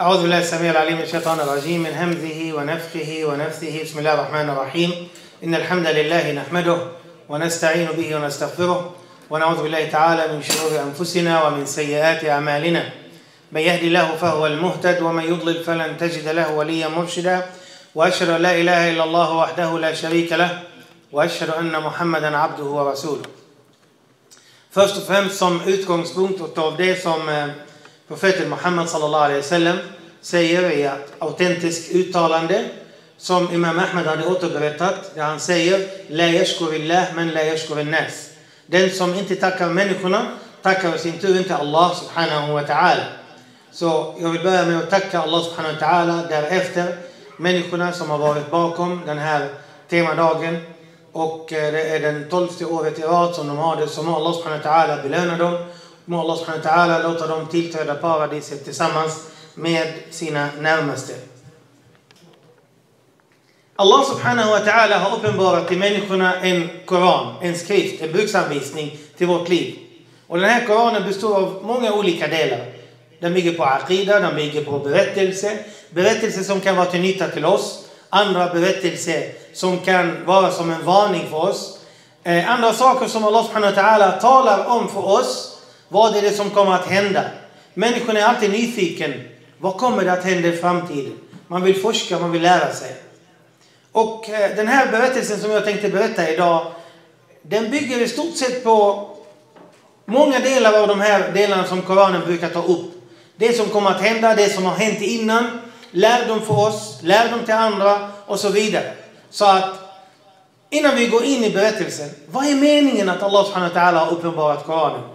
أعوذ بالله السميع العليم من الشيطان الرجيم من همزه ونفخه ونفثه. بسم الله الرحمن الرحيم. إن الحمد لله نحمده ونستعين به ونستغفره ونعوذ بالله تعالى من شرور أنفسنا ومن سيئات أعمالنا. من يهدي الله فهو المهتد ومن يضلل فلن تجد له وليا مرشدا. وأشهد أن لا إله إلا الله وحده لا شريك له وأشهد أن محمدا عبده ورسوله. Först och främst som utgångspunkt av det som eh, profeten Muhammed sallallahu alaihi wasallam säger i ett autentiskt uttalande som Imam Ahmed hade återberättat där han säger La yashkurillah men la yashkurin-nas. Den som inte tackar människorna tackar i sin tur inte Allah subhanahu wa ta'ala. Så jag vill börja med att tacka Allah subhanahu wa ta'ala därefter människorna som har varit bakom den här temadagen och eh, det är den tolfte året i rad som de har det. som Allah subhanahu wa ta'ala belönar dem. Må Allah subhanahu wa ta'ala låta dem tillträda paradiset tillsammans med sina närmaste. Allah subhanahu wa ta'ala har uppenbarat till människorna en Koran, en skrift, en bruksanvisning till vårt liv. Och den här Koranen består av många olika delar. Den bygger på Aqida, den bygger på berättelse. Berättelse som kan vara till nytta till oss. Andra berättelser som kan vara som en varning för oss. Eh, andra saker som Allah subhanahu wa ta'ala talar om för oss. Vad är det som kommer att hända? Människan är alltid nyfiken. Vad kommer det att hända i framtiden? Man vill forska, man vill lära sig. Och eh, den här berättelsen som jag tänkte berätta idag, den bygger i stort sett på många delar av de här delarna som Koranen brukar ta upp. Det som kommer att hända, det som har hänt innan, lärdom för oss, lärdom till andra och så vidare. Så att innan vi går in i berättelsen, vad är meningen att Allah subhanahu wa ta'ala har uppenbarat Koranen?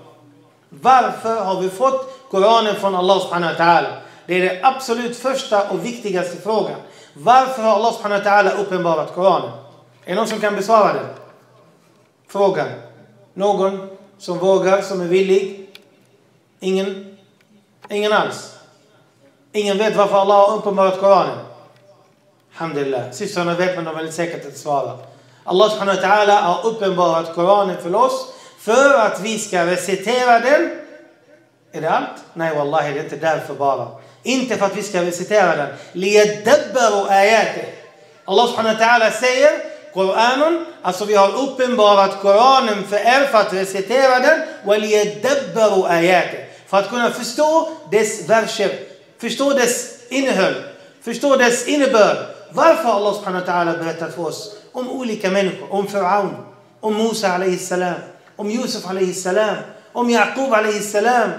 Varför har vi fått Koranen från Allah subhanahu wa ta'ala? Det är den absolut första och viktigaste frågan. Varför har Allah subhanahu wa ta'ala uppenbarat Koranen? Är det någon som kan besvara den? Frågan. Någon som vågar, som är villig? Ingen? Ingen alls? Ingen vet varför Allah har uppenbarat Koranen? Alhamdulillah. Systrarna vet men de är inte säkert att svara. Allah subhanahu wa ta'ala har uppenbarat Koranen för oss för att vi ska recitera den. Är det allt? Nej wallahi, det är inte därför bara. Inte för att vi ska recitera den. لِيَدَّبَّرُوا آيَاتِهِ Allah subhanahu wa ta'ala säger Koranen, alltså vi har uppenbarat Koranen för er för att recitera den. وَلِيَدَّبَّرُوا آيَاتِهِ För att kunna förstå dess verser, förstå dess innehåll, förstå dess innebörd. Varför har Allah subhanahu wa ta'ala berättat för oss om olika människor, om Firaun, om Musa alayhi salam, om Yusuf alayhi salam, om Jakob alayhi salam,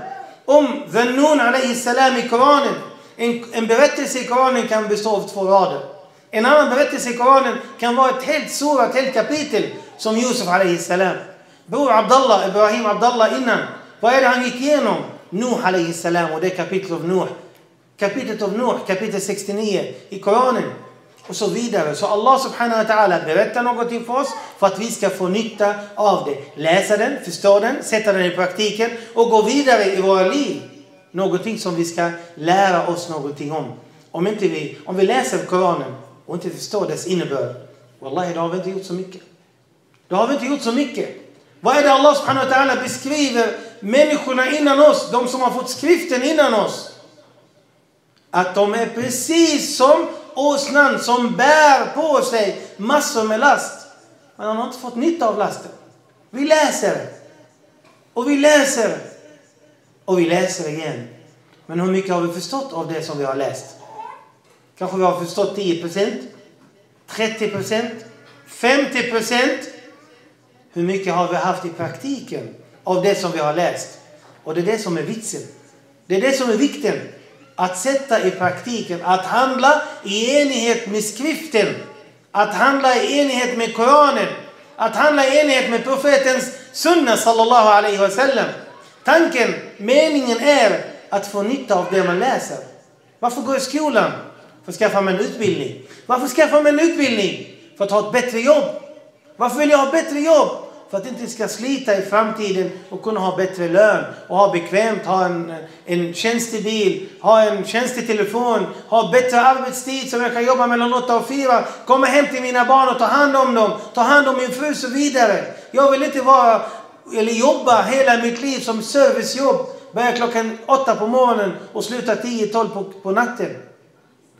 om Zannun alayhi salam i Koranen. En, en berättelse i Koranen kan bestå av två rader. En annan berättelse i Koranen kan vara ett helt sura, ett helt kapitel som Yusuf alayhi salam. Bror Abdallah, Ibrahim Abdallah innan, vad är det han gick igenom? Nuh alayhi salam och det kapitlet av Nuh. Kapitlet av Nuh, kapitel 69 i Koranen. Och så vidare. Så Allah subhanahu wa ta'ala berättar någonting för oss för att vi ska få nytta av det. Läsa den, förstå den, sätta den i praktiken och gå vidare i våra liv. Någonting som vi ska lära oss någonting om. Om, inte vi, om vi läser Koranen och inte förstår dess innebörd. Wallahi, då har vi inte gjort så mycket. Då har vi inte gjort så mycket. Vad är det Allah subhanahu wa ta'ala beskriver människorna innan oss, de som har fått skriften innan oss? Att de är precis som åsnan som bär på sig massor med last. Men han har inte fått nytta av lasten. Vi läser. Och vi läser. Och vi läser igen. Men hur mycket har vi förstått av det som vi har läst? Kanske vi har förstått 10 procent? 30 procent? 50 procent? Hur mycket har vi haft i praktiken av det som vi har läst? Och det är det som är vitsen. Det är det som är vikten. Att sätta i praktiken, att handla i enighet med skriften. Att handla i enighet med Koranen. Att handla i enighet med profetens sunna sallallahu alaihi wasallam. Tanken, meningen är att få nytta av det man läser. Varför gå i skolan? För att skaffa mig en utbildning. Varför skaffa mig en utbildning? För att ha ett bättre jobb. Varför vill jag ha bättre jobb? För att inte ska slita i framtiden och kunna ha bättre lön och ha bekvämt, ha en, en tjänstebil, ha en tjänstetelefon, ha bättre arbetstid som jag kan jobba mellan 8 och 4, komma hem till mina barn och ta hand om dem, ta hand om min fru och så vidare. Jag vill inte vara, eller jobba hela mitt liv som servicejobb Börja klockan åtta på morgonen och sluta tio, tolv på, på natten.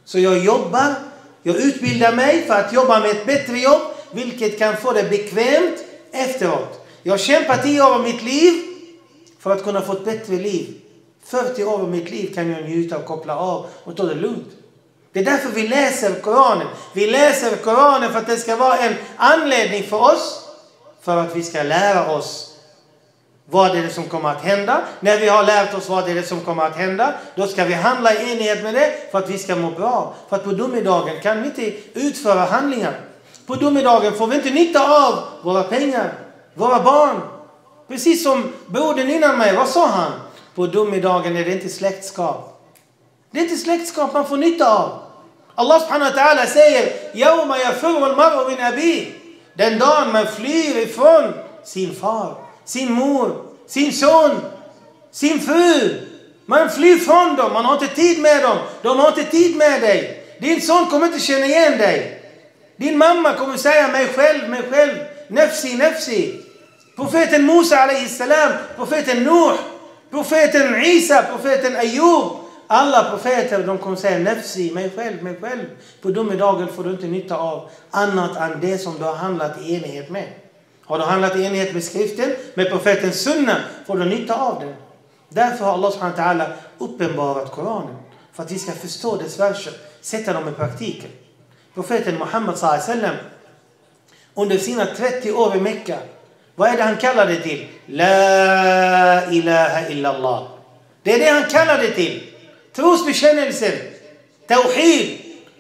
Så jag jobbar, jag utbildar mig för att jobba med ett bättre jobb, vilket kan få det bekvämt efteråt. Jag har kämpat tio år av mitt liv för att kunna få ett bättre liv. 40 år av mitt liv kan jag njuta och koppla av och ta det lugnt. Det är därför vi läser Koranen. Vi läser Koranen för att det ska vara en anledning för oss för att vi ska lära oss vad är det som kommer att hända. När vi har lärt oss vad är det som kommer att hända, då ska vi handla i enlighet med det för att vi ska må bra. För att på domedagen kan vi inte utföra handlingar på domedagen får vi inte nytta av våra pengar, våra barn. Precis som brodern innan mig, vad sa han? På domedagen är det inte släktskap. Det är inte släktskap man får nytta av. Allah subhanahu wa ta'ala säger Yauma yafurul mar'u min abi. Den dagen man flyr ifrån sin far, sin mor, sin son, sin fru. Man flyr från dem, man har inte tid med dem, de har inte tid med dig. Din son kommer inte känna igen dig. Din mamma kommer säga mig själv, mig själv. Nefsi, nefsi. Profeten Musa alayhi salam, profeten Nuh, profeten Isa, profeten Ayub. Alla profeter de kommer säga nefsi, mig själv, mig själv. På domedagen får du inte nytta av annat än det som du har handlat i enighet med. Har du handlat i enighet med skriften, med profetens sunna, får du nytta av det. Därför har Allah subhanahu wa ta'ala uppenbarat Koranen. För att vi ska förstå dess verser, sätta dem i praktiken. Profeten Muhammed sallam under sina 30 år i Mekka, vad är det han kallar det till? La ilaha illallah. Det är det han kallar det till. Trosbekännelsen, Tawhid.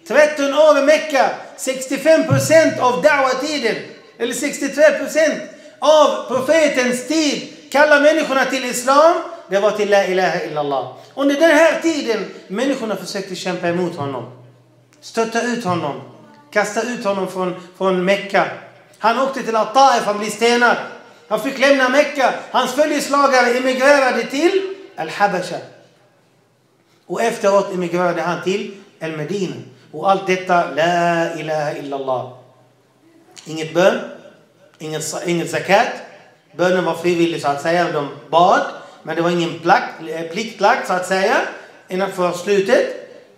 13 år i Mekka, 65 procent av da'wa-tiden eller 63 procent av profetens tid kallar människorna till Islam, det var till La ilaha illallah. Under den här tiden människorna försökte kämpa emot honom. Stötta ut honom. Kasta ut honom från, från Mekka. Han åkte till Al-Taif, han blev stenad. Han fick lämna Mekka. Hans följeslagare emigrerade till Al-Habasha. Och efteråt emigrerade han till Al-Medina. Och allt detta, La ilaha illallah. Inget bön, ingen, ingen zakat. Bönen var frivillig så att säga, de bad. Men det var ingen pliktlagt så att säga innanför slutet.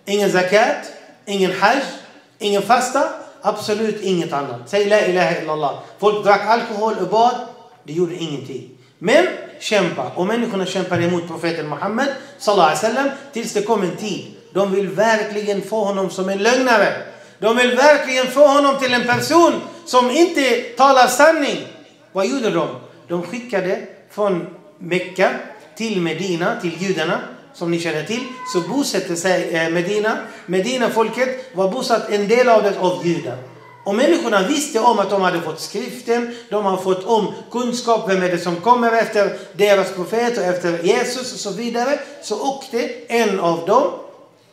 Ingen zakat, ingen hajj, ingen fasta. Absolut inget annat. Säg la ilaha illallah. Folk drack alkohol och bad. Det gjorde ingenting. Men kämpa. Och människorna kämpade emot profeten Muhammed sallallahu alaihi wasallam tills det kom en tid. De vill verkligen få honom som en lögnare. De vill verkligen få honom till en person som inte talar sanning. Vad gjorde de? De skickade från Mekka till Medina, till judarna, som ni känner till, så bosatte sig eh, Medina. Medina-folket var bosatt en del av det av judar. Och människorna visste om att de hade fått skriften, de har fått om kunskap, vem är det som kommer efter deras profet och efter Jesus och så vidare. Så åkte en av dem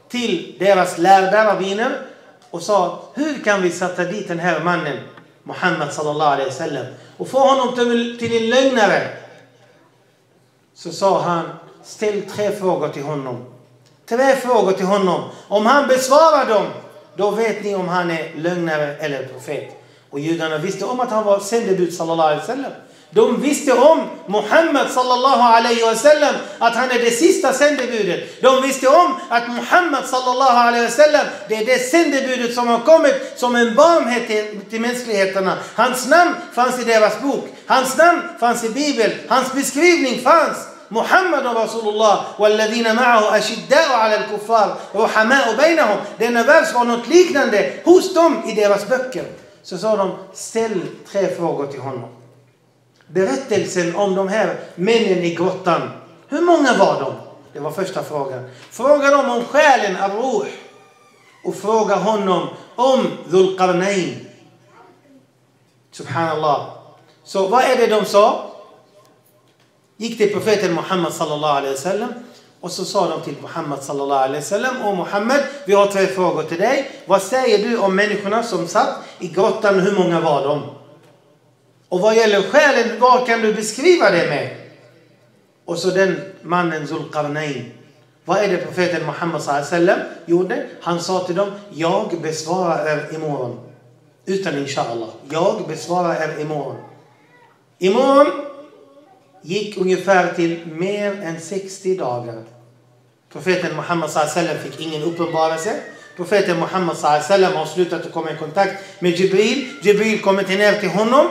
till deras lärda rabbiner och sa, hur kan vi sätta dit den här mannen, Muhammed sallallahu alaihi wasallam, och få honom till en lögnare? Så sa han, ställ tre frågor till honom. Tre frågor till honom. Om han besvarar dem, då vet ni om han är lögnare eller profet. Och judarna visste om att han var sändebud sallallahu alaihi wasallam. De visste om Muhammed sallallahu alaihi wasallam att han är det sista sändebudet. De visste om att Muhammed sallallahu alaihi wasallam det är det sändebudet som har kommit som en barmhet till, till mänskligheterna. Hans namn fanns i deras bok. Hans namn fanns i Bibeln. Hans beskrivning fanns. محمد رسول الله والذين معه أشداء على الكفار رحماء بينهم denna vers var något liknande hos dem i deras böcker. Så sa de, ställ tre frågor till honom. Berättelsen om de här männen i grottan, hur många var de? Det var första frågan. Fråga dem om själen Ar-Ruh. Och fråga honom om Dhul-Qarnayn. Subhanallah. Så vad är det de sa? Gick till profeten Muhammed sallallahu alaihi wasallam och så sa de till Muhammed sallallahu alaihi wasallam och Muhammed, vi har tre frågor till dig. Vad säger du om människorna som satt i grottan? Hur många var de? Och vad gäller själen, vad kan du beskriva det med? Och så den mannen Zulqarnain. Vad är det profeten Muhammed sallallahu alaihi wasallam gjorde? Han sa till dem, jag besvarar er imorgon. Utan inshallah. Jag besvarar er imorgon. Imorgon gick ungefär till mer än 60 dagar. Profeten Muhammed sallam fick ingen uppenbarelse. Profeten Muhammed sallam har slutat att komma i kontakt med Jibril. Jibril kom inte ner till honom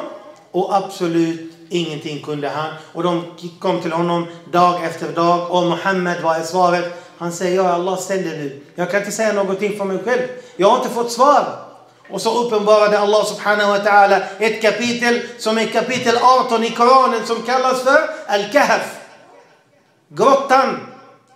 och absolut ingenting kunde han. Och de kom till honom dag efter dag och Muhammed vad är svaret? Han säger, ja Allah ställde nu. Jag kan inte säga någonting för mig själv. Jag har inte fått svar. Och så uppenbarade Allah subhanahu wa ta'ala ett kapitel som är kapitel 18 i Koranen som kallas för Al-Kahf. Grottan.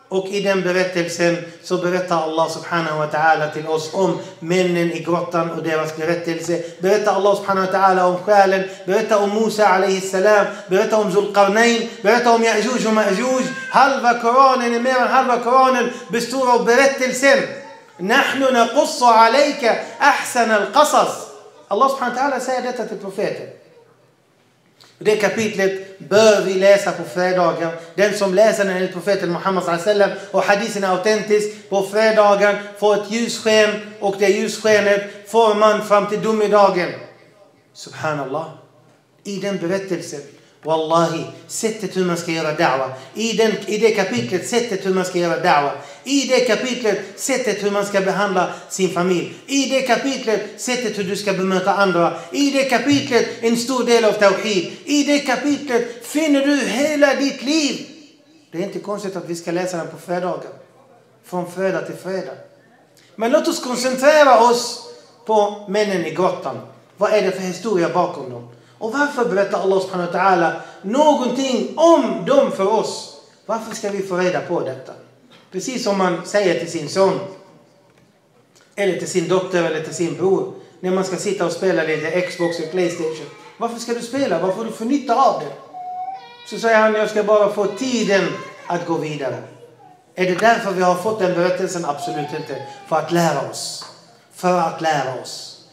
Och i den berättelsen så berättar Allah subhanahu wa ta'ala till oss om männen i grottan och deras berättelse. Berättar Allah subhanahu wa ta'ala om själen, berättar om Musa alayhi salam, berättar om Zulqarnain, berättar om Ya'juj och Ma'juj. Halva Koranen, mer än halva Koranen består av berättelsen. Nahnu naqussu alayka ahsan al-qasas. Allah subhanahu wa ta'ala säger detta till profeten. Det kapitlet bör vi läsa på fredagen. Den som läser den enligt profeten Muhammed sallam och hadisen är autentisk på fredagen får ett ljussken och det ljusskenet får man fram till domedagen. Subhanallah. I den berättelsen Wallahi, sättet hur man ska göra da'wa. I, I det kapitlet, sättet hur man ska göra da'wa. I det kapitlet, sättet hur man ska behandla sin familj. I det kapitlet, sättet hur du ska bemöta andra. I det kapitlet, en stor del av tawhid. I det kapitlet finner du hela ditt liv. Det är inte konstigt att vi ska läsa den på fredagar. Från fredag till fredag. Men låt oss koncentrera oss på männen i grottan. Vad är det för historia bakom dem? Och varför berättar Allah subhanahu wa ta'ala någonting om dem för oss? Varför ska vi få reda på detta? Precis som man säger till sin son, eller till sin dotter eller till sin bror, när man ska sitta och spela lite Xbox och Playstation. Varför ska du spela? Vad får du för nytta av det? Så säger han, jag ska bara få tiden att gå vidare. Är det därför vi har fått den berättelsen? Absolut inte. För att lära oss. För att lära oss.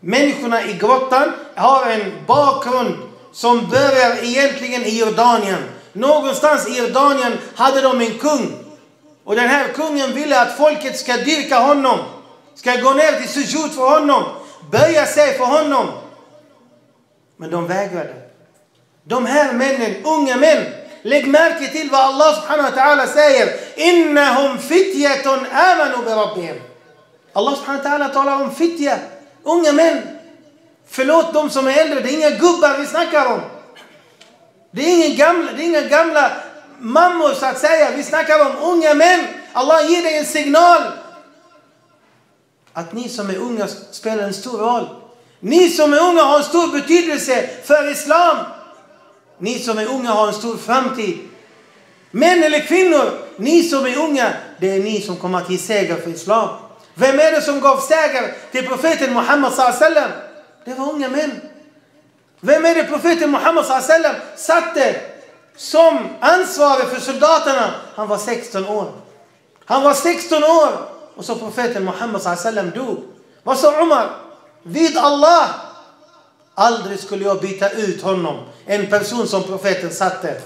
Människorna i grottan har en bakgrund som börjar egentligen i Jordanien. Någonstans i Jordanien hade de en kung. Och den här kungen ville att folket ska dyrka honom. Ska gå ner till sujud för honom. Böja sig för honom. Men de vägrade. De här männen, unga män. Lägg märke till vad Allah subhanahu wa ta'ala säger. Innahum fityatun amanu bi rabbihim. Allah subhanahu wa ta'ala talar om fitya. Unga män. Förlåt de som är äldre, det är inga gubbar vi snackar om. Det är inga gamla, det är inga gamla mammor så att säga. Vi snackar om unga män. Allah ger dig en signal. Att ni som är unga spelar en stor roll. Ni som är unga har en stor betydelse för Islam. Ni som är unga har en stor framtid. Män eller kvinnor, ni som är unga, det är ni som kommer att ge seger för Islam. Vem är det som gav seger till profeten Muhammed sallam? Det var unga män. Vem är det profeten Muhammed sallam satte som ansvarig för soldaterna? Han var 16 år. Han var 16 år och så profeten Muhammed sallam dog. Vad sa Omar? Vid Allah Aldrig skulle jag byta ut honom. En person som profeten satte.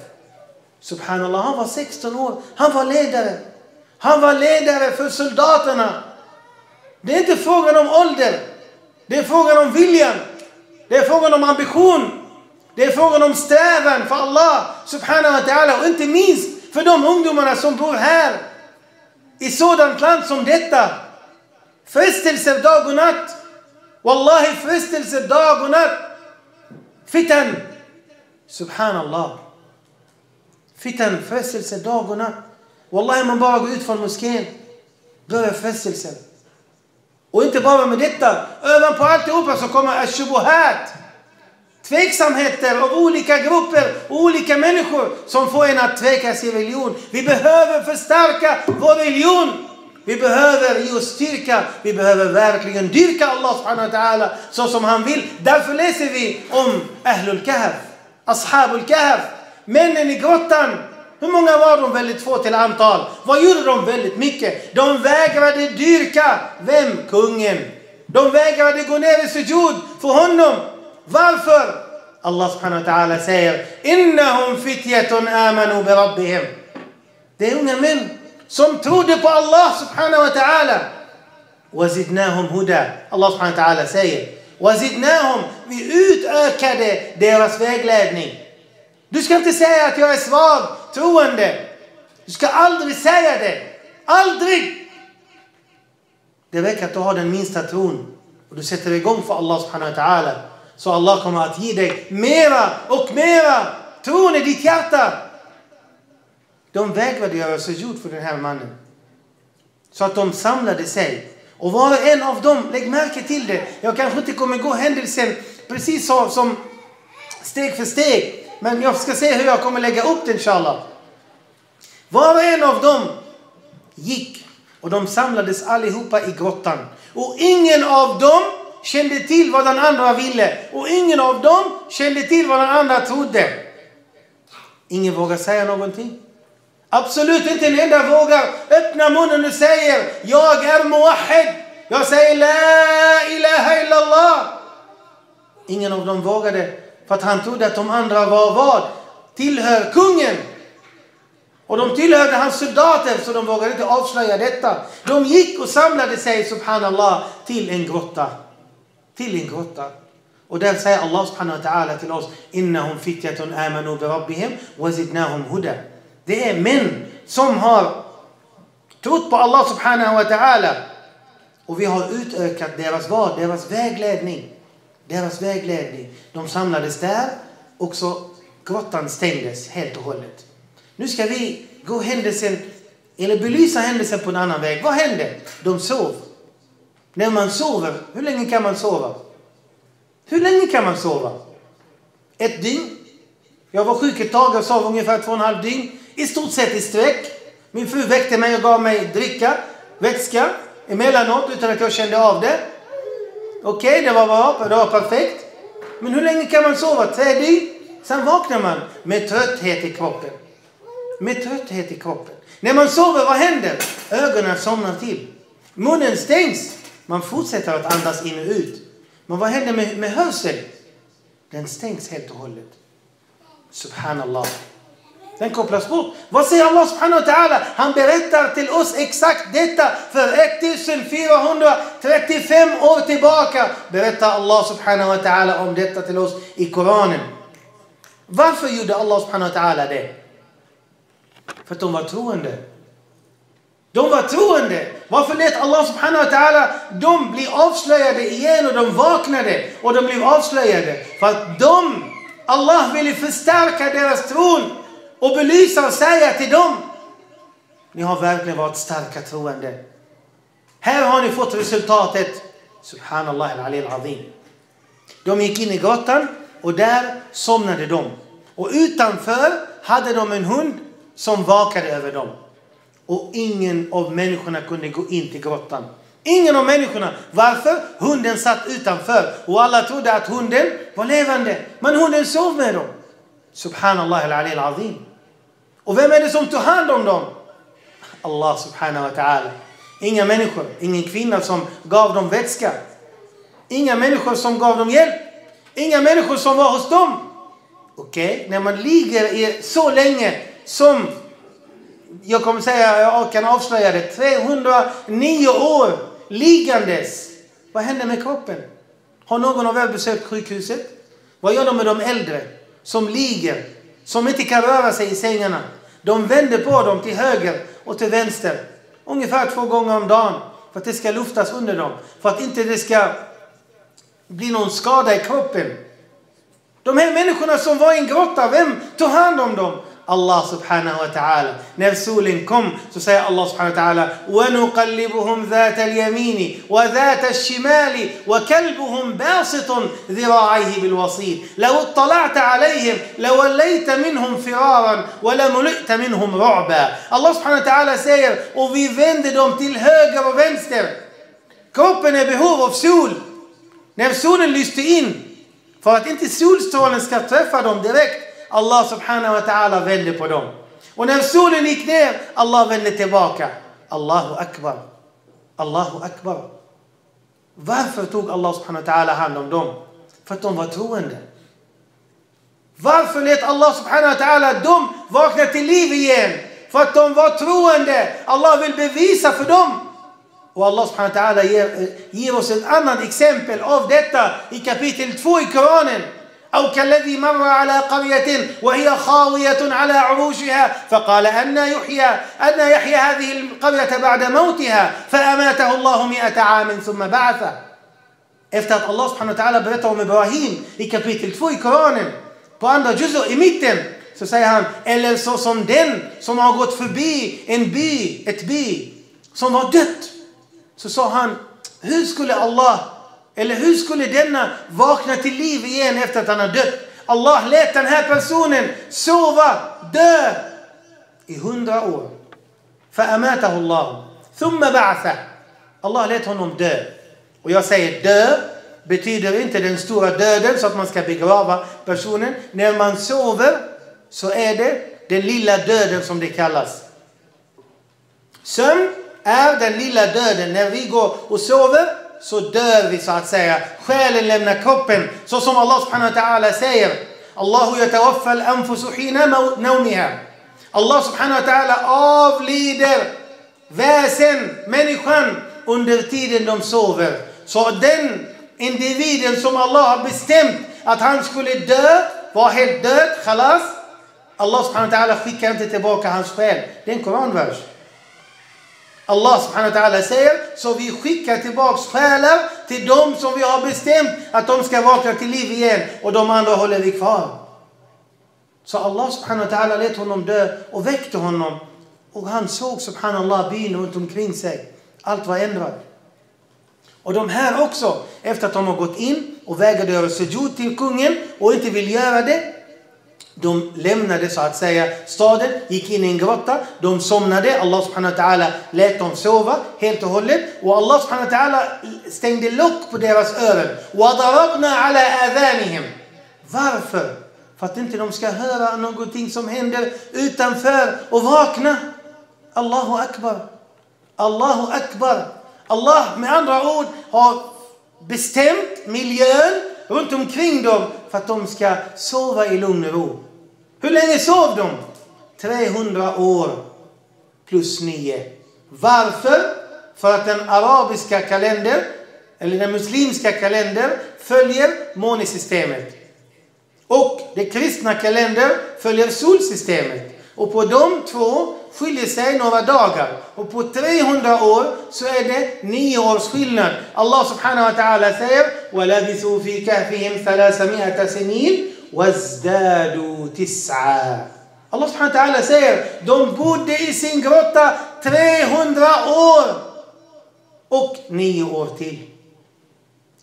Subhanallah, han var 16 år. Han var ledare. Han var ledare för soldaterna. Det är inte frågan om ålder. Det är frågan om viljan. Det är frågan om ambition. Det är frågan om strävan för Allah subhanahu wa ta'ala och inte minst för de ungdomarna som bor här i sådant land som detta. Frestelser dag och natt. Wallahi frestelser dag och natt. Fitan. Subhanallah. Fitan, frestelser dag och natt. Wallahi man bara går ut från moskén. Börjar frestelsen. Och inte bara med detta, ovanpå alltihopa så kommer ashubuhat. Tveksamheter av olika grupper, olika människor som får en att tveka sin religion. Vi behöver förstärka vår religion. Vi behöver ge oss styrka. Vi behöver verkligen dyrka Allah subhanahu wa ta'ala så som han vill. Därför läser vi om Ahlul Kahf, Ashabul Kahf, männen i grottan hur många var de? Väldigt få till antal. Vad gjorde de? Väldigt mycket. De vägrade dyrka. Vem? Kungen. De vägrade gå ner i sujud för honom. Varför? Allah subhanahu wa ta'ala säger Innahum fityatun amanu bi rabbihim. Det är unga män som trodde på Allah subhanahu wa ta'ala. Wazidnahum huda. Allah subhanahu wa ta'ala säger Wazidnahum. Vi utökade deras vägledning. Du ska inte säga att jag är svag troende. Du ska aldrig säga det. Aldrig! Det räcker att du har den minsta tron och du sätter igång för Allah subhanahu wa ta'ala. Så Allah kommer att ge dig mera och mera tron i ditt hjärta. De vägrade göra sujud för den här mannen. Så att de samlade sig. Och var och en av dem, lägg märke till det. Jag kanske inte kommer gå händelsen precis så som steg för steg. Men jag ska se hur jag kommer lägga upp det inshallah. Var och en av dem gick och de samlades allihopa i grottan. Och ingen av dem kände till vad den andra ville. Och ingen av dem kände till vad den andra trodde. Ingen vågar säga någonting. Absolut inte en enda vågar öppna munnen och säger Jag är muwahid. Jag säger La ilaha illallah. Ingen av dem vågade för att han trodde att de andra var vad? Tillhör kungen. Och de tillhörde hans soldater så de vågade inte avslöja detta. De gick och samlade sig, subhanallah, till en grotta. Till din grotta. Och där säger Allah subhanahu wa ta'ala till oss Innahum fityatun amanu bi rabbihim wazidnahum huda. Det är män som har trott på Allah subhanahu wa ta'ala. Och vi har utökat deras vad? Deras vägledning. Deras vägledning. De samlades där och så grottan stängdes helt och hållet. Nu ska vi gå händelsen, eller belysa händelsen på en annan väg. Vad hände? De sov. När man sover, hur länge kan man sova? Hur länge kan man sova? Ett dygn? Jag var sjuk ett tag och sov ungefär två och en halv dygn. I stort sett i sträck. Min fru väckte mig och gav mig dricka, vätska, emellanåt utan att jag kände av det. Okej, okay, det var bra, det var perfekt. Men hur länge kan man sova? Tre dygn? Sen vaknar man med trötthet i kroppen. Med trötthet i kroppen. När man sover, vad händer? Ögonen somnar till. Munnen stängs. Man fortsätter att andas in och ut. Men vad händer med, med hörseln? Den stängs helt och hållet. Subhanallah. Den kopplas bort. Vad säger Allah subhanahu wa ta'ala? Han berättar till oss exakt detta för 1435 år tillbaka. Berättar Allah subhanahu wa ta'ala om detta till oss i Koranen. Varför gjorde Allah subhanahu wa ta'ala det? För att de var troende. De var troende. Varför lät Allah subhanahu wa ta'ala dem bli avslöjade igen och de vaknade och de blev avslöjade? För att de, Allah ville förstärka deras tron och belysa och säga till dem. Ni har verkligen varit starka troende. Här har ni fått resultatet. Subhanallah al-Ali al-Azim. De gick in i grottan och där somnade de. Och utanför hade de en hund som vakade över dem. Och ingen av människorna kunde gå in till grottan. Ingen av människorna. Varför? Hunden satt utanför och alla trodde att hunden var levande. Men hunden sov med dem. Subhanallah al-Ali al-Azim. Och vem är det som tog hand om dem? Allah subhanahu wa ta'ala. Inga människor, ingen kvinna som gav dem vätska. Inga människor som gav dem hjälp. Inga människor som var hos dem. Okej, okay? när man ligger så länge som jag kommer säga, jag kan avslöja det, 309 år liggandes. Vad händer med kroppen? Har någon av er besökt sjukhuset? Vad gör de med de äldre som ligger, som inte kan röra sig i sängarna? De vänder på dem till höger och till vänster. Ungefär två gånger om dagen. För att det ska luftas under dem. För att inte det ska bli någon skada i kroppen. De här människorna som var i en grotta, vem tog hand om dem? Allah subhanahu wa ta'ala. När solen kom så säger Allah subhanahu wa ta'ala وَنُقَلِّبُهُمْ ذَاتَ الْيَمِينِ وَذَاتَ الشِّمَالِ وَكَلْبُهُمْ بَاسِطٌ ذِرَاعَيْهِ بِالْوَصِيدِ لو اطلعت عليهم لوليت منهم فرارا ولملئت منهم رعبا Allah subhanahu wa ta'ala säger och vi vänder dem till höger och vänster. Kroppen är behov av sol. När solen lyste in för att inte solstrålen ska träffa dem direkt Allah subhanahu wa ta'ala vände på dem. Och när solen gick ner, Allah vände tillbaka. Allahu akbar. Allahu akbar. Varför tog Allah subhanahu wa ta'ala hand om dem? För att de var troende. Varför lät Allah subhanahu wa ta'ala dem vakna till liv igen? För att de var troende. Allah vill bevisa för dem. Och Allah subhanahu wa ta'ala ger, eh, ger oss ett annat exempel av detta i kapitel 2 i Koranen. أو كالذي مر على قرية وهي خاوية على عروشها فقال أن يحيى أن يحيى هذه القرية بعد موتها فأماته الله مئة عام ثم بعثه. افتت الله سبحانه وتعالى برتهم إبراهيم i kapitel 2 i Koranen på andra juzo i mitten så säger han eller så som den som har gått förbi en by ett by som var dött så sa han hur skulle Allah eller hur skulle denna vakna till liv igen efter att han har dött? Allah lät den här personen sova, dö i hundra år. فأماته الله ثم بعثه Allah lät honom dö. Och jag säger dö betyder inte den stora döden så att man ska begrava personen. När man sover så är det den lilla döden som det kallas. Sömn är den lilla döden. När vi går och sover så dör vi så att säga. Själen lämnar kroppen. Så som Allah subhanahu wa ta'ala säger. Allahu yatawaffa al-anfusu hina nawmiha. Allah subhanahu wa ta'ala avlider väsen, människan, under tiden de sover. Så den individen som Allah har bestämt att han skulle dö, var helt död, khalas. Allah subhanahu wa ta'ala skickar inte tillbaka hans själ. Det är en koranvers. Allah subhanahu wa ta'ala säger, så vi skickar tillbaks själar till dem som vi har bestämt att de ska vakna till liv igen och de andra håller vi kvar. Så Allah subhanahu wa ta'ala lät honom dö och väckte honom. Och han såg subhanallah byn runt omkring sig. Allt var ändrat. Och de här också, efter att de har gått in och vägrade göra sujud till kungen och inte vill göra det. De lämnade så att säga staden, gick in i en grotta, de somnade, Allah subhanahu wa ta'ala lät dem sova helt och hållet. Och Allah subhanahu wa ta'ala stängde lock på deras öron. وَضَرَبْنَا عَلَى آذَانِهِمْ Varför? För att inte de ska höra någonting som händer utanför och vakna. Allahu akbar. Allahu akbar. Allah med andra ord har bestämt miljön runt omkring dem för att de ska sova i lugn och ro. Hur länge sov de? 300 år plus 9. Varför? För att den arabiska kalendern, eller den muslimska kalendern, följer månesystemet. Och den kristna kalendern följer solsystemet. Och på de två skiljer sig några dagar. Och på 300 år så är det nio års skillnad. Allah subhanahu wa ta'ala säger وَلَبِثُوا فِي كَهْفِهِمْ ثَلَاثَمِائَةَ سِنِينَ وَازْدَادُوا تِسْعًا Allah subhanahu wa ta'ala säger de bodde i sin grotta 300 år och nio år till.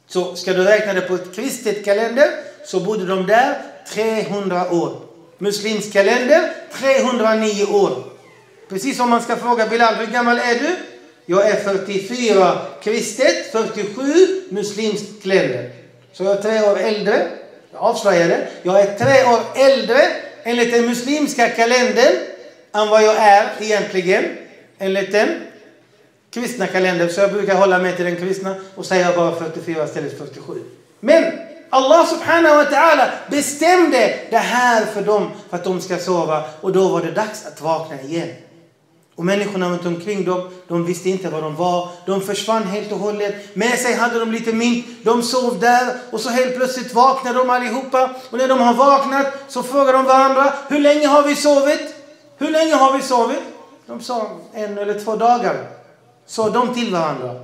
Så ska du räkna det på ett kristet kalender så bodde de där 300 år. Muslimsk kalender 309 år. Precis som man ska fråga Bilal, hur gammal är du? Jag är 44 kristet, 47 muslimsk kalender. Så jag är tre år äldre. Jag avslöjar det. Jag är tre år äldre enligt den muslimska kalendern än vad jag är egentligen enligt den kristna kalendern. Så jag brukar hålla mig till den kristna och säga bara 44 istället för 47. Men Allah subhanahu wa ta'ala bestämde det här för dem för att de ska sova och då var det dags att vakna igen. Och människorna runt omkring dem, de visste inte var de var. De försvann helt och hållet. Med sig hade de lite mynt. De sov där och så helt plötsligt vaknade de allihopa. Och när de har vaknat så frågar de varandra, hur länge har vi sovit? Hur länge har vi sovit? De sa en eller två dagar. Sa de till varandra.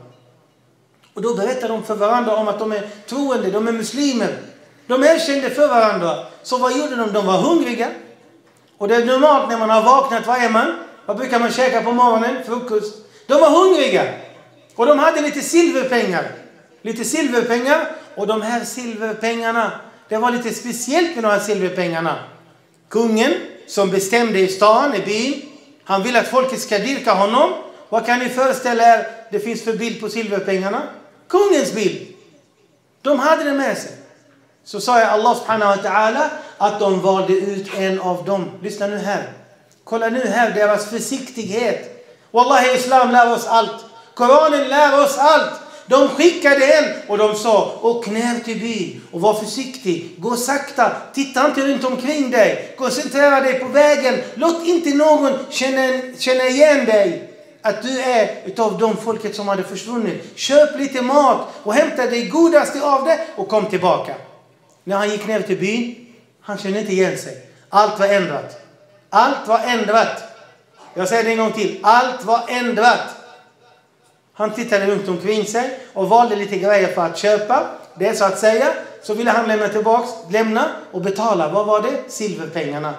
Och då berättar de för varandra om att de är troende, de är muslimer. De erkände för varandra. Så vad gjorde de? De var hungriga. Och det är normalt när man har vaknat, vad är man? Vad brukar man käka på morgonen? Frukost. De var hungriga. Och de hade lite silverpengar. Lite silverpengar. Och de här silverpengarna, det var lite speciellt med de här silverpengarna. Kungen som bestämde i stan, i byn, han vill att folket ska dyrka honom. Vad kan ni föreställa er det finns för bild på silverpengarna? Kungens bild. De hade det med sig. Så sa jag Allah subhanahu wa ta'ala att de valde ut en av dem. Lyssna nu här. Kolla nu här deras försiktighet. Wallahi, Islam lär oss allt. Koranen lär oss allt. De skickade en och de sa, åk ner till byn och var försiktig. Gå sakta, titta inte runt omkring dig. Koncentrera dig på vägen. Låt inte någon känna, känna igen dig. Att du är utav de folket som hade försvunnit. Köp lite mat och hämta det godaste av det och kom tillbaka. när han gick ner till byn, han kände inte igen sig. Allt var ändrat. Allt var ändrat. Jag säger det en gång till. Allt var ändrat. Han tittade runt omkring sig och valde lite grejer för att köpa. Det är så att säga. Så ville han lämna tillbaks, lämna och betala. Vad var det? Silverpengarna.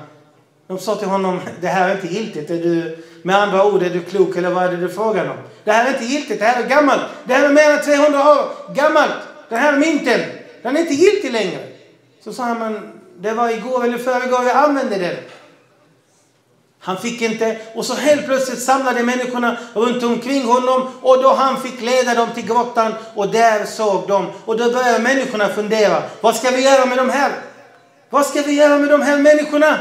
De sa till honom, det här är inte giltigt. Är du, med andra ord, är du klok eller vad är det du frågar om? Det här är inte giltigt, det här är gammalt. Det här är mer än 300 år gammalt. Den här mynten, den är inte giltig längre. Så sa han, men det var igår eller förrgår jag använde den. Han fick inte, och så helt plötsligt samlade människorna runt omkring honom och då han fick leda dem till grottan och där såg de. Och då började människorna fundera, vad ska vi göra med de här? Vad ska vi göra med de här människorna?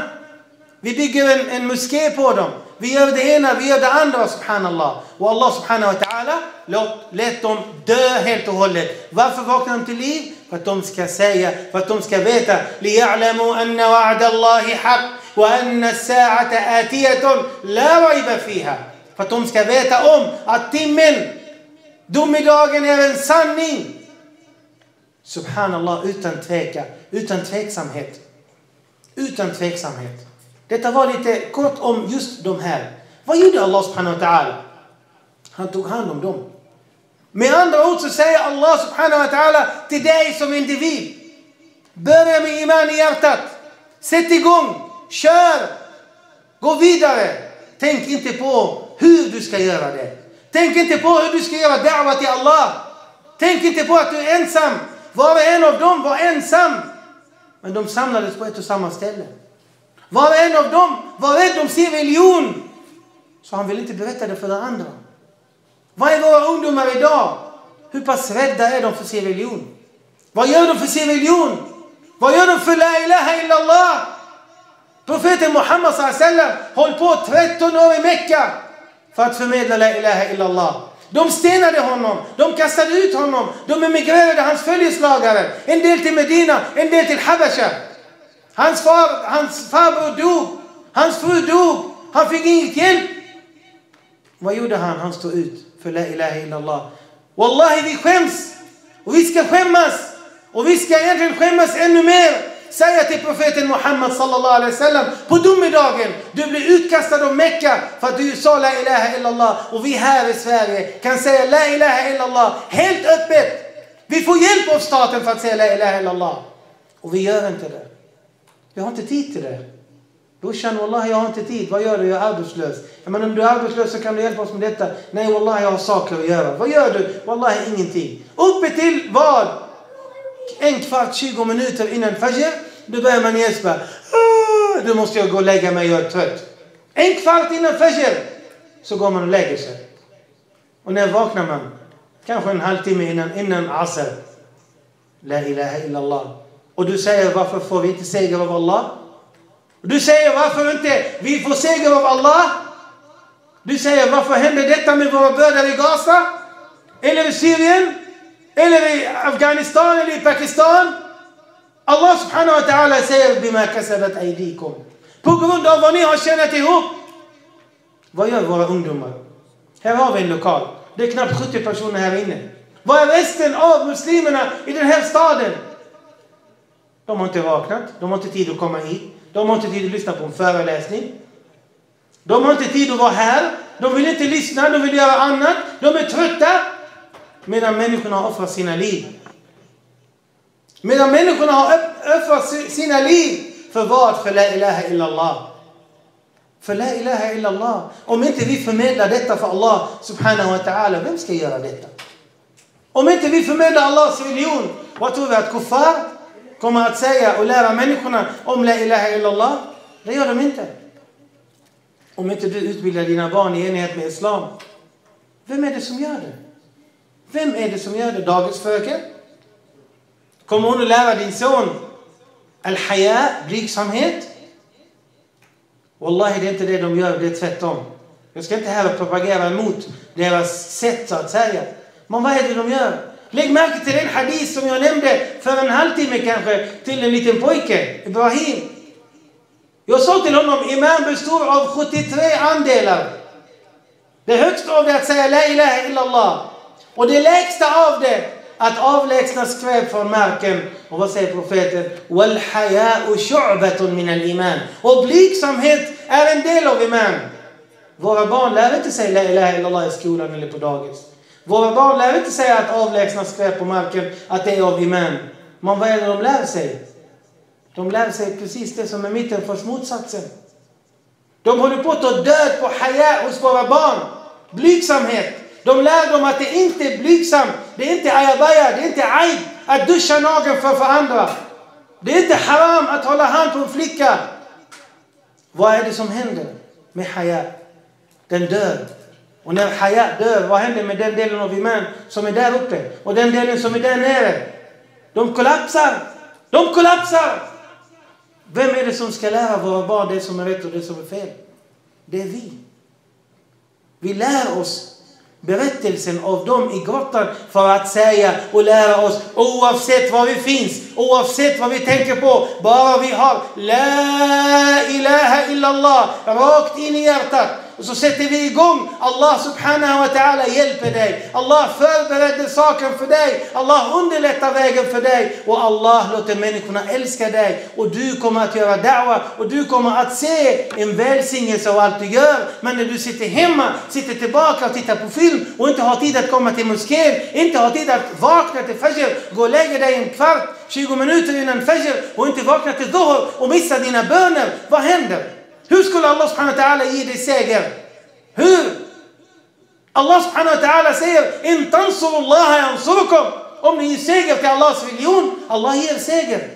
Vi bygger en, en moské på dem. Vi gör det ena, vi gör det andra, subhanallah. Och Allah subhanahu wa ta'ala låt, lät dem dö helt och hållet. Varför vaknade de till liv? För att de ska säga, för att de ska veta لِيَعْلَمُوا أَنَّ وَعْدَ اللَّهِ حَقٍّ وَأَنَّ السَّاعَةَ آتِيَةٌ لَا رَيْبَ فِيهَا För att de ska veta om att timmen, domedagen är en sanning. Subhanallah, utan tveka, utan tveksamhet. Utan tveksamhet. Detta var lite kort om just de här. Vad gjorde Allah subhanahu wa ta'ala? Han tog hand om dem. Med andra ord så säger Allah subhanahu wa ta'ala till dig som individ. Börja med iman i hjärtat. Sätt igång. Kör. Gå vidare. Tänk inte på hur du ska göra det. Tänk inte på hur du ska göra da'wa till Allah. Tänk inte på att du är ensam. Var och en av dem var ensam. Men de samlades på ett och samma ställe. Var och en av dem var rädd om sin religion. Så han vill inte berätta det för de andra. Vad är våra ungdomar idag? Hur pass rädda är de för sin religion? Vad gör de för sin religion? Vad gör de för la ilaha illallah? Profeten Muhammad sallam höll på 13 år i Mecka för att förmedla la ilaha illallah. De stenade honom, de kastade ut honom, de emigrerade hans följeslagare. En del till Medina, en del till Habasha. Hans, far, hans farbror dog, hans fru dog, han fick inget hjälp. Vad gjorde han? Han stod ut för la ilaha illallah. Wallahi, vi skäms! Och vi ska skämmas! Och vi ska egentligen skämmas ännu mer säga till profeten Muhammed, sallallahu alaihi wasallam på domedagen, du blir utkastad av Mecka för att du sa la ilaha illallah och vi här i Sverige kan säga la ilaha illallah helt öppet. Vi får hjälp av staten för att säga la ilaha illallah. Och vi gör inte det. Vi har inte tid till det. Brorsan, wallahi jag har inte tid. Vad gör du? Jag är arbetslös. Men om du är arbetslös så kan du hjälpa oss med detta. Nej, wallahi jag har saker att göra. Vad gör du? Wallahi ingenting. Uppe till vad? En kvart, 20 minuter innan Fajr, då börjar man gäspa. Nu ah, då måste jag gå och lägga mig, jag är trött. En kvart innan Fajr så går man och lägger sig. Och när vaknar man? Kanske en halvtimme innan, innan Asr. La ilaha illallah. Och du säger varför får vi inte seger av Allah? Du säger varför inte vi får seger av Allah? Du säger varför händer detta med våra bröder i Gaza? Eller i Syrien? Eller i Afghanistan eller i Pakistan. Allah subhanahu wa ta'ala säger bima kasabat aydikum. På grund av vad ni har tjänat ihop. Vad gör våra ungdomar? Här har vi en lokal. Det är knappt 70 personer här inne. Vad är resten av muslimerna i den här staden? De har inte vaknat. De har inte tid att komma hit. De har inte tid att lyssna på en föreläsning. De har inte tid att vara här. De vill inte lyssna, de vill göra annat. De är trötta. Medan människorna har offrat sina liv. Medan människorna har offrat sina liv. För vad? För la ilaha illallah. För la ilaha illallah. Om inte vi förmedlar detta för Allah subhanahu wa ta'ala, vem ska göra detta? Om inte vi förmedlar Allahs religion, vad tror vi att kuffar kommer att säga och lära människorna om la ilaha illallah? Det gör de inte. Om inte du utbildar dina barn i enlighet med Islam, vem är det som gör det? Vem är det som gör det? Dagisfröken? Kommer hon att lära din son al-haya, blygsamhet? Wallahi, det är inte det de gör, det är tvärtom. Jag ska inte här propagera emot deras sätt så att säga. Men vad är det de gör? Lägg märke till den hadith som jag nämnde för en halvtimme kanske till en liten pojke, Ibrahim. Jag sa till honom, Imam består av 73 andelar. Det högsta av det är att säga La ilaha illallah. Och det lägsta av det att avlägsna skräp från marken. Och vad säger profeten? Min iman. Och blygsamhet är en del av iman. Våra barn lär inte sig la ilaha illallah i skolan eller på dagis. Våra barn lär inte säga att avlägsna skräp på marken, att det är av iman. Men vad är det de lär sig? De lär sig precis det som är mitten för motsatsen. De håller på att ta död på haya hos våra barn. Blygsamhet. De lär dem att det inte är blygsamt. Det är inte ayabaya, det är inte aib att duscha nageln för, för andra. Det är inte haram att hålla hand på en flicka. Vad är det som händer med haya? Den dör. Och när haya dör, vad händer med den delen av iman som är där uppe? Och den delen som är där nere? De kollapsar. De kollapsar. Vem är det som ska lära våra barn det som är rätt och det som är fel? Det är vi. Vi lär oss berättelsen av dem i grottan för att säga och lära oss oavsett var vi finns, oavsett vad vi tänker på, bara vi har La ilaha illallah rakt in i hjärtat och så sätter vi igång. Allah subhanahu wa ta'ala hjälper dig. Allah förbereder saken för dig. Allah underlättar vägen för dig. Och Allah låter människorna älska dig. Och du kommer att göra da'wa. Och du kommer att se en välsignelse av allt du gör. Men när du sitter hemma, sitter tillbaka och tittar på film och inte har tid att komma till moskén, inte har tid att vakna till fajr, gå och lägga dig en kvart, 20 minuter innan fajr och inte vakna till dhuhr och missa dina böner. Vad händer? Hur skulle Allah subhanahu wa ta'ala ge dig seger? Hur? Allah subhanahu wa ta'ala säger In tansurullaha yansurukum. Om ni ger seger till Allahs religion, Allah ger seger.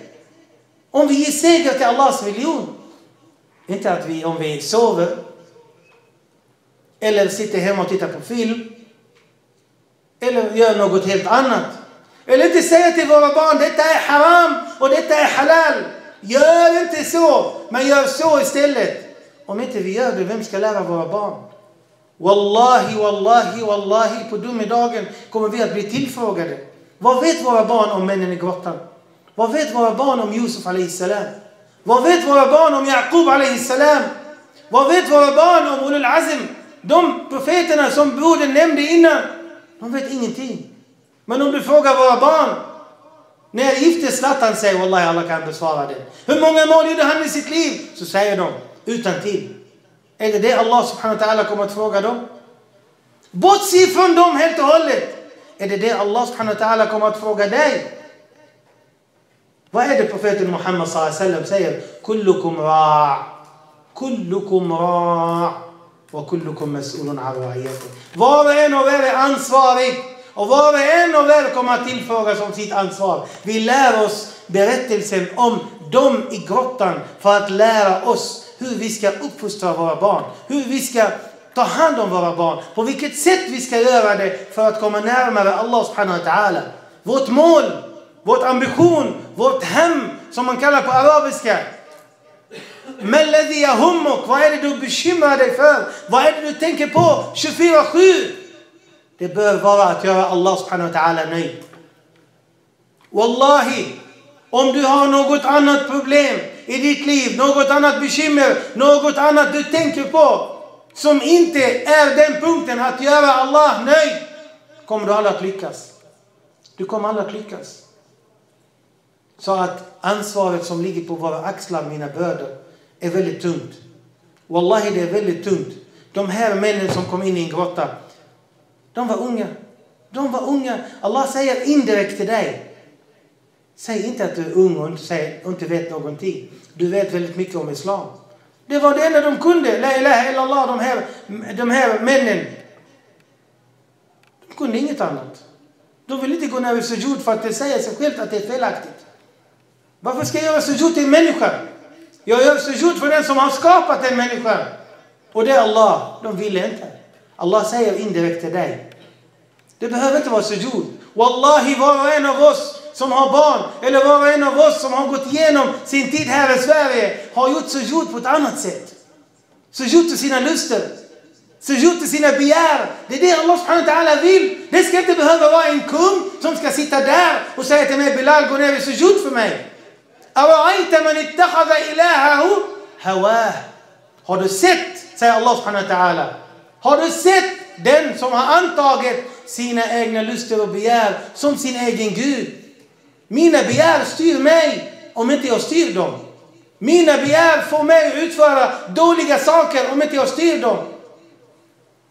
Om vi ger seger till Allahs religion. Inte att vi, om vi sover eller sitter hemma och tittar på film eller gör något helt annat. Eller inte säga till våra barn detta är haram och detta är halal. Gör inte så, men gör så istället. Om inte vi gör det, vem ska lära våra barn? Wallahi, wallahi, wallahi, på domedagen kommer vi att bli tillfrågade. Vad vet våra barn om männen i grottan? Vad vet våra barn om Yusuf salam? Vad vet våra barn om Jakob salam? Vad vet våra barn om Ulul Azim? De profeterna som brodern nämnde innan, de vet ingenting. Men om du frågar våra barn, när gifte Zlatan sig, Wallahi alla kan besvara det. Hur många mål gjorde han i sitt liv? Så säger de, utan till. Är det det Allah subhanahu wa ta'ala kommer att fråga dem? Bortse från dem helt och hållet. Är det det Allah subhanahu wa ta'ala kommer att fråga dig? Vad är det profeten Muhammad sallam säger? Kullukum ra' Kullukum ra' wa kullukum mas'ulun an. Var och en av er är ansvarig och var och en av er kommer att tillfrågas om sitt ansvar. Vi lär oss berättelsen om dem i grottan för att lära oss hur vi ska uppfostra våra barn. Hur vi ska ta hand om våra barn. På vilket sätt vi ska göra det för att komma närmare Allah subhanahu wa ta'ala. Vårt mål, vår ambition, vårt hem som man kallar på arabiska. Melladhi hummuk. Vad är det du bekymrar dig för? Vad är det du tänker på 24-7? Det bör vara att göra Allah subhanahu wa ta'ala nöjd. Wallahi, om du har något annat problem i ditt liv, något annat bekymmer, något annat du tänker på som inte är den punkten att göra Allah nöjd, kommer du aldrig att lyckas. Du kommer aldrig att lyckas. Så att ansvaret som ligger på våra axlar, mina bröder, är väldigt tungt. Wallahi, det är väldigt tungt. De här männen som kom in i en grotta, de var unga. De var unga. Allah säger indirekt till dig, Säg inte att du är ung och inte, säger, och inte vet någonting. Du vet väldigt mycket om Islam. Det var det enda de kunde. La ilaha illallah, de här, de här männen. De kunde inget annat. De vill inte gå ner i sujud för att det säger sig självt att det är felaktigt. Varför ska jag göra sujud till en människa? Jag gör sujud för den som har skapat den människan. Och det är Allah. De ville inte. Allah säger indirekt till dig. Det behöver inte vara sujud. Wallahi, var och en av oss som har barn, eller var och en av oss som har gått igenom sin tid här i Sverige, har gjort sujud på ett annat sätt. Sujud till sina luster. Sujud till sina begär. Det är det Allah subhanahu wa ta'ala vill. Det ska inte behöva vara en kung som ska sitta där och säga till mig Bilal, gå ner i sujud för mig. Har du sett, säger Allah subhanahu wa ta'ala, har du sett den som har antagit sina egna lustar och begär som sin egen Gud. Mina begär styr mig om inte jag styr dem. Mina begär får mig att utföra dåliga saker om inte jag styr dem.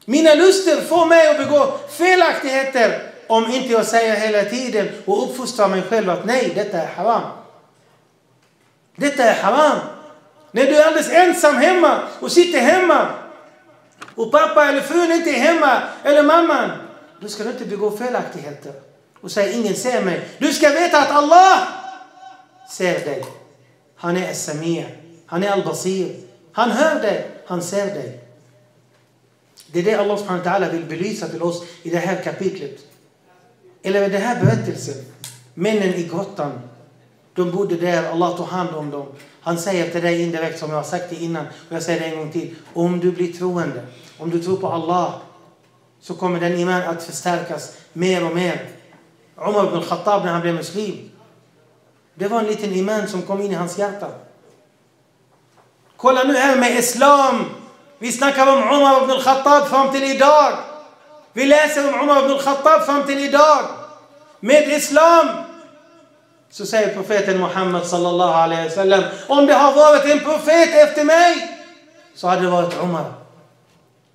Mina luster får mig att begå felaktigheter om inte jag säger hela tiden och uppfostrar mig själv att nej, detta är haram. Detta är haram. När du är alldeles ensam hemma och sitter hemma och pappa eller frun inte är hemma eller mamman, då ska du inte begå felaktigheter och säga ingen ser mig. Du ska veta att Allah ser dig. Han är Samir. Han är Al-Basir. Han hör dig. Han ser dig. Det är det Allah subhanahu wa ta'ala vill belysa till oss i det här kapitlet. Eller den här berättelsen. Männen i grottan. De bodde där, Allah tog hand om dem. Han säger till dig indirekt, som jag har sagt det innan, och jag säger det en gång till. Om du blir troende, om du tror på Allah, så kommer den iman att förstärkas mer och mer. Umar ibn Khattab när han blev muslim. Det var en liten iman som kom in i hans hjärta. Kolla nu här med islam. Vi snackar om Umar ibn Khattab fram till idag. Vi läser om Umar ibn Khattab fram till idag. Med islam. Så säger profeten Muhammed sallallahu alaihi wasallam. Om det har varit en profet efter mig. Så hade det varit Umar.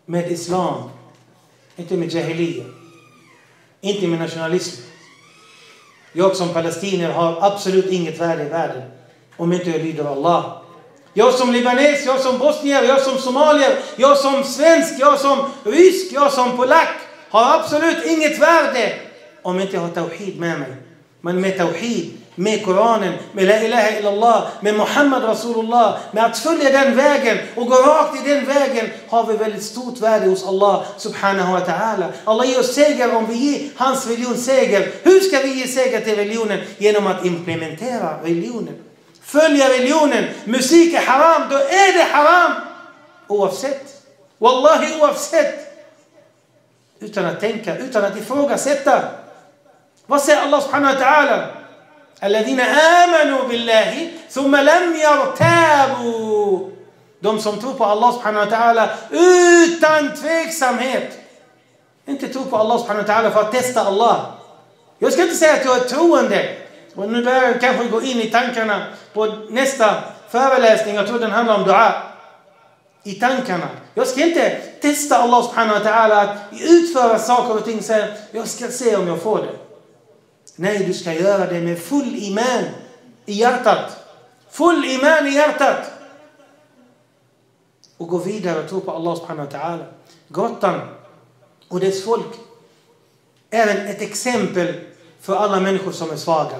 Med islam. Inte med jahiliya. Inte med nationalism. Jag som palestinier har absolut inget värde i världen. Om inte jag lyder Allah. Jag som libanes, jag som bosnier, jag som somalier, jag som svensk, jag som rysk, jag som polack har absolut inget värde om inte jag har tawhid med mig. Men med tawhid, med Koranen, med La ilaha illallah, med Muhammad Rasulullah, med att följa den vägen och gå rakt i den vägen har vi väldigt stort värde hos Allah subhanahu wa ta'ala. Allah ger oss seger om vi ger hans religion seger. Hur ska vi ge seger till religionen? Genom att implementera religionen. Följa religionen. Musik är haram, då är det haram. Oavsett. Wallahi oavsett. Utan att tänka, utan att ifrågasätta. Vad säger Allah subhanahu wa ta'ala? Alladina amanu billahi thumma lam yartabu. De som tror på Allah subhanahu wa ta'ala utan tveksamhet. Inte tro på Allah subhanahu wa ta'ala för att testa Allah. Jag ska inte säga att jag är troende. Och nu börjar jag kanske gå in i tankarna på nästa föreläsning. Jag tror den handlar om dua. I tankarna. Jag ska inte testa Allah subhanahu wa ta'ala att utföra saker och ting. Säga, jag ska se om jag får det. Nej, du ska göra det med full iman i hjärtat. Full iman i hjärtat. Och gå vidare och tro på Allah subhanahu wa ta'ala. Grottan och dess folk är ett exempel för alla människor som är svaga.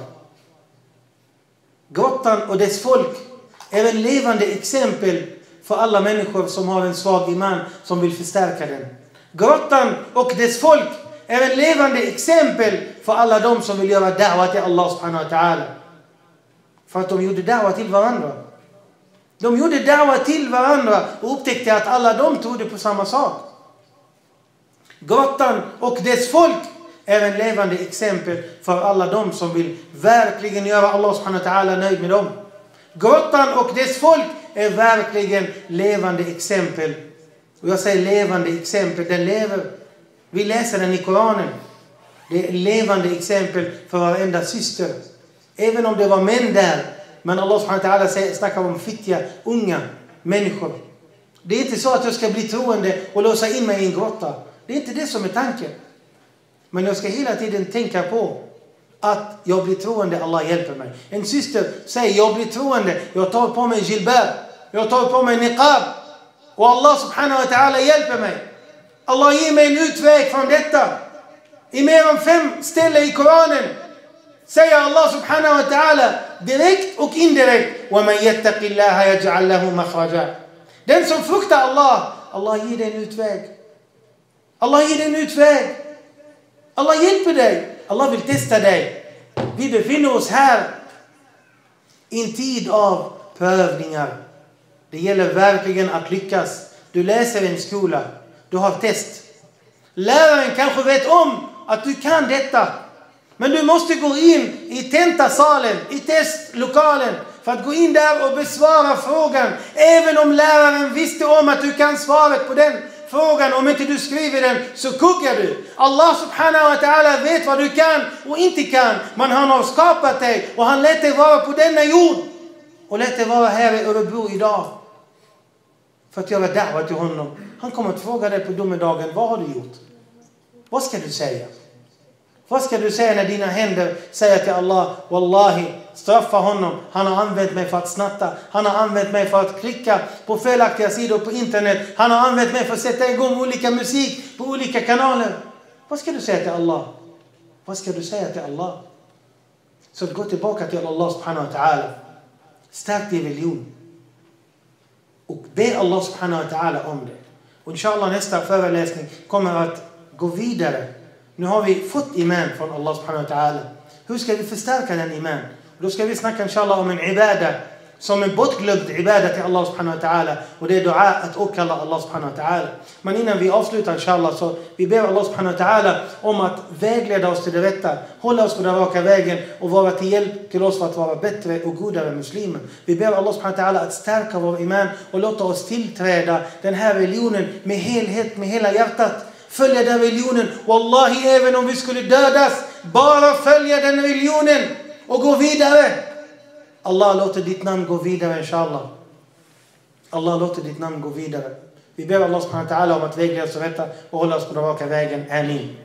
Grottan och dess folk är ett levande exempel för alla människor som har en svag iman som vill förstärka den. Grottan och dess folk är ett levande exempel för alla de som vill göra da'wa till Allah subhanahu wa ta'ala. För att de gjorde da'wa till varandra. De gjorde da'wa till varandra och upptäckte att alla de trodde på samma sak. Grottan och dess folk är en levande exempel för alla de som vill verkligen göra Allah subhanahu wa ta'ala nöjd med dem. Grottan och dess folk är verkligen levande exempel. Och jag säger levande exempel, den lever. Vi läser den i Koranen. Det är levande exempel för varenda syster. Även om det var män där. Men Allah subhanahu wa ta'ala snackar om fittiga, unga människor. Det är inte så att jag ska bli troende och låsa in mig i en grotta. Det är inte det som är tanken. Men jag ska hela tiden tänka på att jag blir troende, Allah hjälper mig. En syster säger, jag blir troende, jag tar på mig jilbab, jag tar på mig niqab. Och Allah subhanahu wa ta'ala hjälper mig. Allah ger mig en utväg från detta. I mer än fem ställen i Koranen säger Allah subhanahu wa ta'ala direkt och indirekt وَمَنْ يَتَّقِ اللَّهَ يَجْعَلْ لَهُ مَخْرَجًا Den som fruktar Allah, Allah ger dig en utväg. Allah ger dig en utväg. Allah hjälper dig. Allah vill testa dig. Vi befinner oss här i en tid av prövningar. Det gäller verkligen att lyckas. Du läser en skola. Du har test. Läraren kanske vet om att du kan detta. Men du måste gå in i tentasalen, i testlokalen för att gå in där och besvara frågan. Även om läraren visste om att du kan svaret på den frågan, om inte du skriver den så kuggar du. Allah subhanahu wa ta'ala vet vad du kan och inte kan. Men han har skapat dig och han lät dig vara på denna jord. Och lät dig vara här i Örebro idag. För att göra da'wa till honom. Han kommer att fråga dig på domedagen, vad har du gjort? Vad ska du säga? Vad ska du säga när dina händer säger till Allah, Wallahi, straffa honom. Han har använt mig för att snatta. Han har använt mig för att klicka på felaktiga sidor på internet. Han har använt mig för att sätta igång olika musik på olika kanaler. Vad ska du säga till Allah? Vad ska du säga till Allah? Så gå tillbaka till Allah subhanahu wa ta'ala. Stärk din religion. Och be Allah subhanahu wa ta'ala om det. Och inshallah nästa föreläsning kommer att gå vidare. Nu har vi fått iman från Allah subhanahu wa ta'ala. Hur ska vi förstärka den iman? Då ska vi snacka inshallah om en ibada som en bortglömd ibada till Allah subhanahu wa ta'ala. Och det är dua att åkalla Allah subhanahu wa ta'ala. Men innan vi avslutar inshallah så vi ber Allah subhanahu wa ta'ala om att vägleda oss till det rätta. Hålla oss på den raka vägen och vara till hjälp till oss för att vara bättre och godare muslimer. Vi ber Allah subhanahu wa ta'ala att stärka vår iman och låta oss tillträda den här religionen med helhet, med hela hjärtat följa den religionen. Wallahi, även om vi skulle dödas, bara följa den religionen och gå vidare. Allah låter ditt namn gå vidare inshallah. Allah låter ditt namn gå vidare. Vi ber Allah subhanahu wa ta'ala om att vägleda oss rätta och hålla oss på den raka vägen. Amin.